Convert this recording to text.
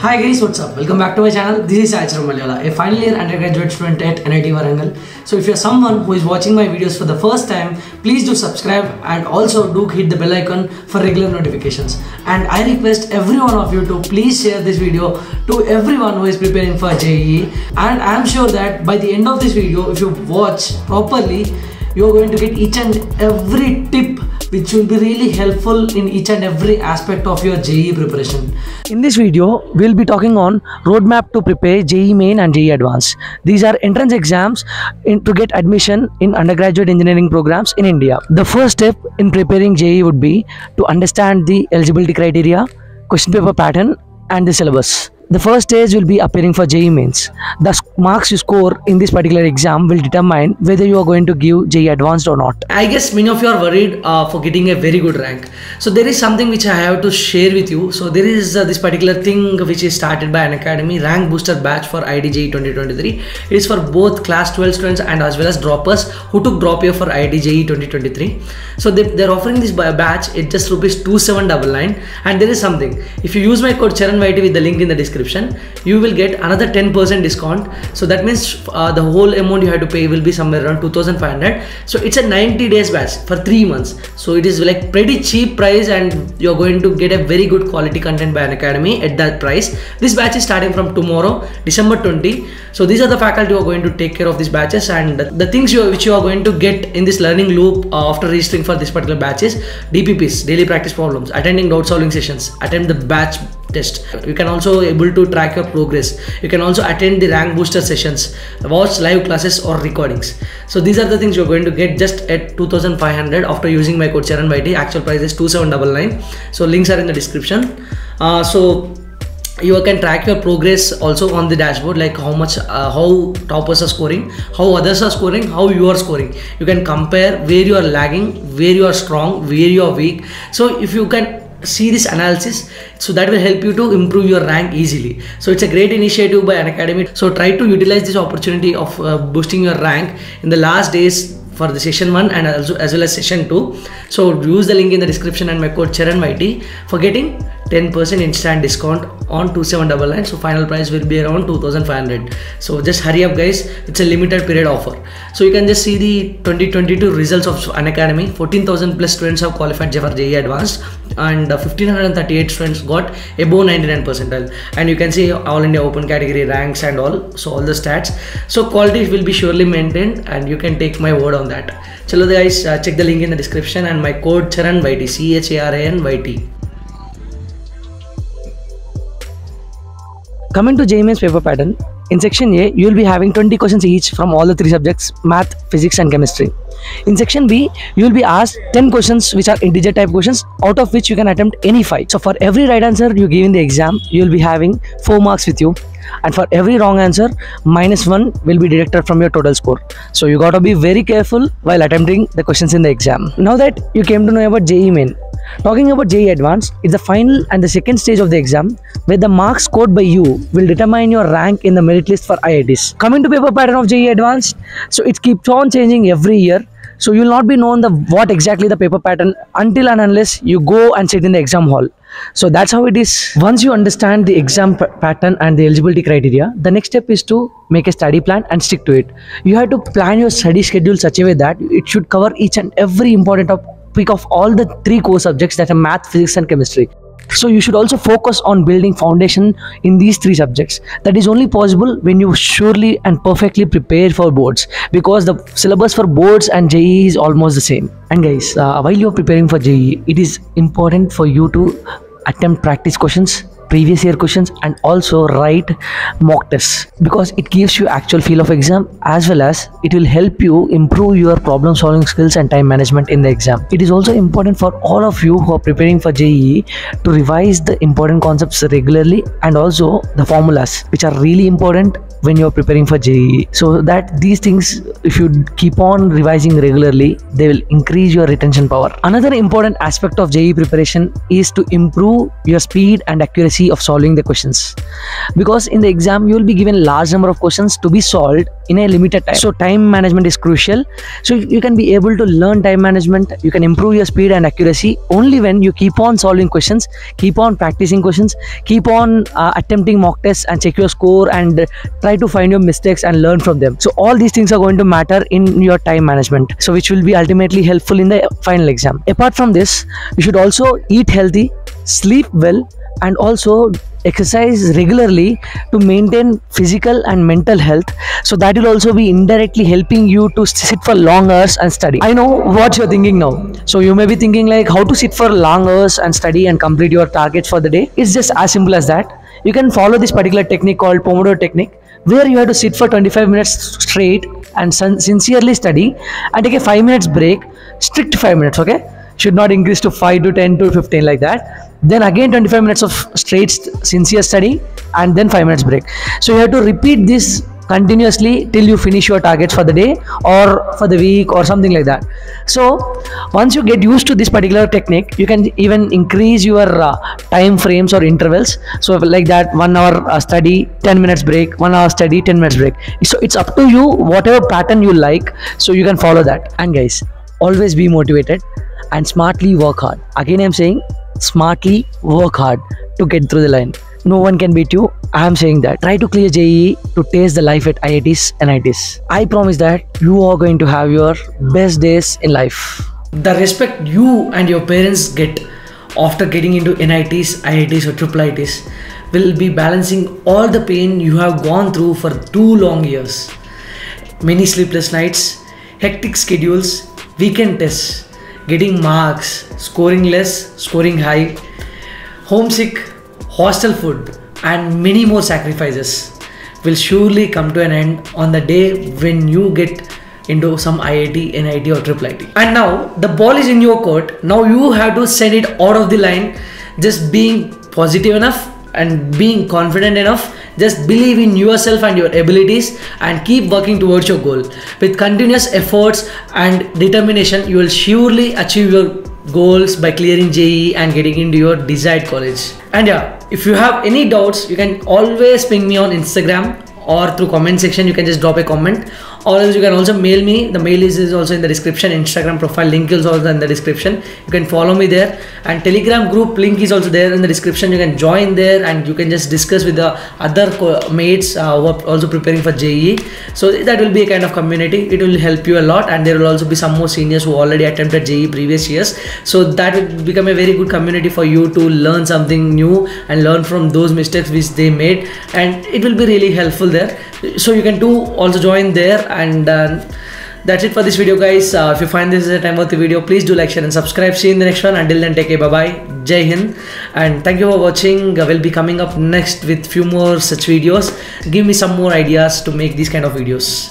Hi guys, what's up? Welcome back to my channel. This is Sai Charan Malyala, a final year undergraduate student at NIT Warangal. So if you're someone who is watching my videos for the first time, please do subscribe and also do hit the bell icon for regular notifications. And I request every one of you to please share this video to everyone who is preparing for JEE. And I'm sure that by the end of this video, if you watch properly, you're going to get each and every tip which will be really helpful in each and every aspect of your JEE preparation. In this video, we'll be talking on roadmap to prepare JEE Main and JEE Advanced. These are entrance exams in, to get admission in undergraduate engineering programs in India. The first step in preparing JEE would be to understand the eligibility criteria, question paper pattern, and the syllabus. The first stage will be appearing for JEE Mains. The marks you score in this particular exam will determine whether you are going to give JEE Advanced or not. I guess many of you are worried uh, for getting a very good rank. So there is something which I have to share with you. So there is uh, this particular thing which is started by Unacademy, Rank Booster Batch for IIT JEE 2023. It is for both class 12 students and as well as droppers who took drop year for IIT JEE 2023. So they, they're offering this by a batch. It just rupees 2799 and there is something. If you use my code Charan with the link in the description, you will get another 10% discount. So that means uh, the whole amount you have to pay will be somewhere around 2500. So it's a 90 days batch for three months. So it is like pretty cheap price and you're going to get a very good quality content by Unacademy at that price. This batch is starting from tomorrow, December 20. So these are the faculty who are going to take care of these batches and the things you, which you are going to get in this learning loop uh, after registering for this particular batch is DPPs, daily practice problems, attending doubt solving sessions, attend the batch test. You can also able to track your progress. You can also attend the rank booster sessions watch live classes or recordings. So these are the things you're going to get just at 2500 after using my code charan YT. actual price is 2799 so links are in the description. Uh, so you can track your progress also on the dashboard like how much uh, how toppers are scoring how others are scoring how you are scoring. You can compare where you are lagging where you are strong where you are weak. So if you can see this analysis so that will help you to improve your rank easily. So it's a great initiative by Unacademy. So try to utilize this opportunity of uh, boosting your rank in the last days for the session 1 and also as well as session 2 so use the link in the description and my code charan YT for getting 10% instant discount on 2799 so final price will be around 2500 so just hurry up guys. It's a limited period offer. So you can just see the 2022 results of Unacademy. 14000 plus students have qualified for advanced and uh, 1538 students got above 99 percentile. And you can see all india open category ranks and all so all the stats. So quality will be surely maintained and you can take my word on that. Chalo guys uh, check the link in the description and my code charan yt c h a r a n y t. Coming to JEE Mains paper pattern, in section A, you will be having 20 questions each from all the three subjects math, physics, and chemistry. In section B, you will be asked 10 questions which are integer type questions, out of which you can attempt any 5. So, for every right answer you give in the exam, you will be having 4 marks with you. And for every wrong answer, minus 1 will be deducted from your total score. So, you got to be very careful while attempting the questions in the exam. Now that you came to know about JEE Main, Talking about JEE Advanced, it's the final and the second stage of the exam where the marks scored by you will determine your rank in the merit list for IITs. Coming to paper pattern of JEE Advanced, so it keeps on changing every year. So you will not be known the what exactly the paper pattern until and unless you go and sit in the exam hall. So that's how it is. Once you understand the exam pattern and the eligibility criteria, the next step is to make a study plan and stick to it. You have to plan your study schedule such a way that it should cover each and every important topic of all the three core subjects that are math, physics, and chemistry. So you should also focus on building foundation in these three subjects. That is only possible when you surely and perfectly prepare for boards because the syllabus for boards and JEE is almost the same. And guys, uh, while you're preparing for JEE, it is important for you to attempt practice questions previous year questions and also write mock tests because it gives you actual feel of exam as well as it will help you improve your problem solving skills and time management in the exam. It is also important for all of you who are preparing for JEE to revise the important concepts regularly and also the formulas which are really important when you're preparing for JEE so that these things if you keep on revising regularly they will increase your retention power. Another important aspect of JEE preparation is to improve your speed and accuracy of solving the questions. Because in the exam you will be given large number of questions to be solved in a limited time. So time management is crucial. So you can be able to learn time management. You can improve your speed and accuracy only when you keep on solving questions keep on practicing questions keep on uh, attempting mock tests and check your score and try to find your mistakes and learn from them. So all these things are going to matter in your time management. So which will be ultimately helpful in the final exam. Apart from this you should also eat healthy sleep well and also exercise regularly to maintain physical and mental health. So that will also be indirectly helping you to sit for long hours and study. I know what you're thinking now. So you may be thinking like how to sit for long hours and study and complete your targets for the day. It's just as simple as that. You can follow this particular technique called pomodoro technique where you have to sit for 25 minutes straight and sincerely study and take a 5 minutes break strict 5 minutes okay should not increase to 5 to 10 to 15 like that. Then again 25 minutes of straight sincere study and then 5 minutes break. So you have to repeat this continuously till you finish your targets for the day or for the week or something like that. So once you get used to this particular technique you can even increase your uh, time frames or intervals. So like that 1 hour uh, study 10 minutes break 1 hour study 10 minutes break. So it's up to you whatever pattern you like so you can follow that. And guys always be motivated and smartly work hard. Again i'm saying smartly work hard to get through the line. No one can beat you. I am saying that. Try to clear JEE to taste the life at iits and IITs i promise that you are going to have your best days in life. The respect you and your parents get after getting into NITs, IITs or triple IITs will be balancing all the pain you have gone through for two long years. Many sleepless nights, hectic schedules, weekend tests, getting marks, scoring less, scoring high, homesick, hostel food, and many more sacrifices will surely come to an end on the day when you get into some IIT, NIT, or triple IT. And now the ball is in your court. Now you have to send it out of the line, just being positive enough and being confident enough just believe in yourself and your abilities and keep working towards your goal. With continuous efforts and determination you will surely achieve your goals by clearing JEE and getting into your desired college. And yeah if you have any doubts you can always ping me on instagram or through comment section. You can just drop a comment or else you can also mail me. The mail is, is also in the description. Instagram profile link is also in the description. You can follow me there. And telegram group link is also there in the description. You can join there and you can just discuss with the other mates uh, who are also preparing for JEE so that will be a kind of community. It will help you a lot and there will also be some more seniors who already attempted JEE previous years. So that will become a very good community for you to learn something new and learn from those mistakes which they made. And it will be really helpful there. So you can do also join there and uh, that's it for this video guys. Uh, if you find this is a time worthy video please do like share and subscribe. See you in the next one. Until then take care. Bye bye jai hind. And thank you for watching. Uh, we'll be coming up next with few more such videos. Give me some more ideas to make these kind of videos